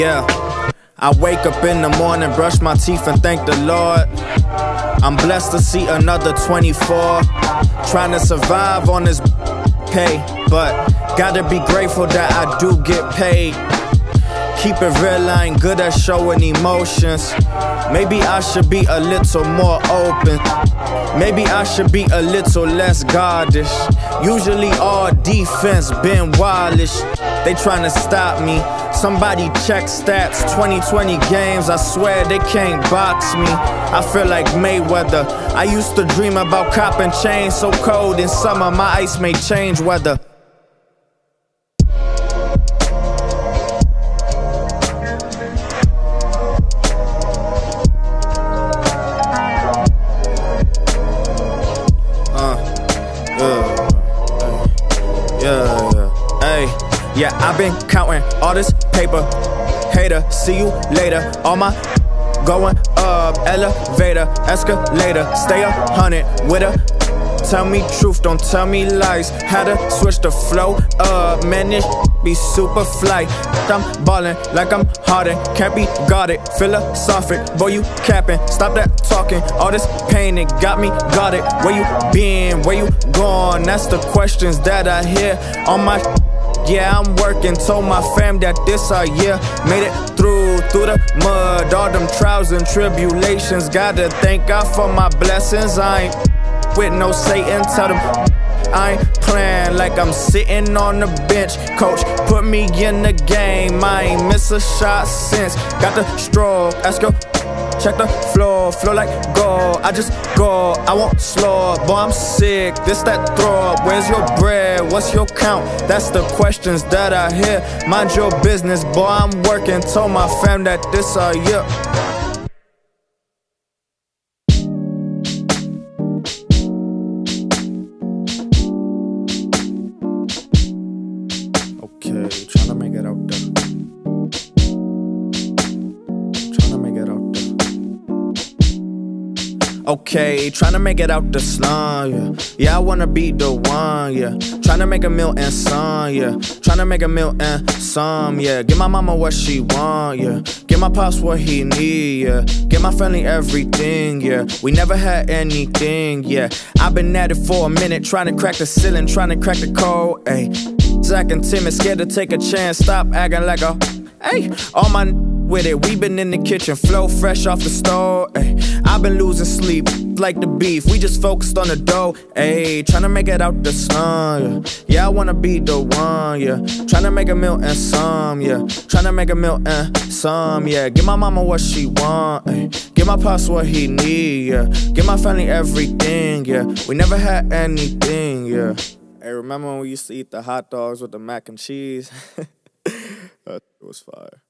Yeah. I wake up in the morning, brush my teeth, and thank the Lord. I'm blessed to see another 24. Trying to survive on this pay, but gotta be grateful that I do get paid. Keep it real, I ain't good at showing emotions. Maybe I should be a little more open. Maybe I should be a little less goddish. Usually all defense been wildish. They trying to stop me. Somebody check stats, 2020 games, I swear they can't box me. I feel like Mayweather. I used to dream about copping chains so cold in summer, my ice may change weather. Yeah, I've been counting all this paper. Hater, see you later. All my going up, elevator, escalator. Stay a hundred with a. Tell me truth, don't tell me lies. Had to switch the flow up, man. This be super fly. I'm ballin' like I'm Harden, can't be guarded. Philosophic, boy, you capping. Stop that talking. All this pain, it got me guarded. Where you been? Where you gone? That's the questions that I hear on my. Yeah, I'm working. Told my fam that this our year. Made it through, through the mud. All them trials and tribulations. Gotta thank God for my blessings. I ain't with no Satan. Tell them I ain't playing like I'm sitting on the bench. Coach, put me in the game. I ain't miss a shot since. Got the stroke, ask her. Check the floor, flow like gold. I just go, I won't slow up. Boy, I'm sick. This that throw up. Where's your bread? What's your count? That's the questions that I hear. Mind your business, boy. I'm working. Told my fam that this a year. Okay, trying to make it out the slum, yeah. Yeah, I wanna be the one, yeah. Trying to make a meal and some, yeah. Trying to make a meal and some, yeah. Give my mama what she want, yeah. Give my pops what he need, yeah. Give my family everything, yeah. We never had anything, yeah. I've been at it for a minute, trying to crack the ceiling, trying to crack the code, ayy. Acting timid, scared to take a chance. Stop acting like a hey. All my with it, we been in the kitchen, flow fresh off the stove. Ay. I've been losing sleep like the beef. We just focused on the dough. Ayy, trying to make it out the sun. Yeah. yeah, I wanna be the one. Yeah, trying to make a meal and some. Yeah, trying to make a meal and some. Yeah, give my mama what she want. Ay. Give my pops what he need. Yeah, give my family everything. Yeah, we never had anything. Yeah. Hey, remember when we used to eat the hot dogs with the mac and cheese? that was fire.